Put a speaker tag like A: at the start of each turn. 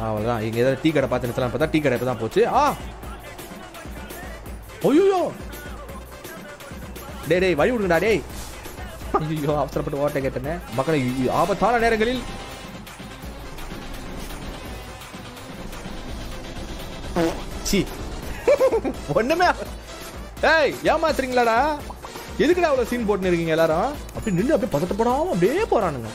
A: அவ்வளோதான் இங்கே ஏதாவது டீ கடை பார்த்து நிறுத்தலாம் பார்த்தா டீ கடை இப்போ தான் போச்சு. ஆ! ஐயோ டேய் டேய் வழி விடுங்கடா டேய். ஐயோ அவசரப்பட்டு ஓட்ட கேட்டேனே. மக்களை ஆபத்தான நேரங்களில். சி. ஒண்ணுமே ஏய் ஏமாத்துறீங்களாடா? எதுக்குடா அவ்வளோ சீன் போட்டுன்னு இருக்கீங்க எல்லாரும்? அப்படி நின்று அப்படியே பதட்டப்படாமல் அப்படியே போறானுங்க.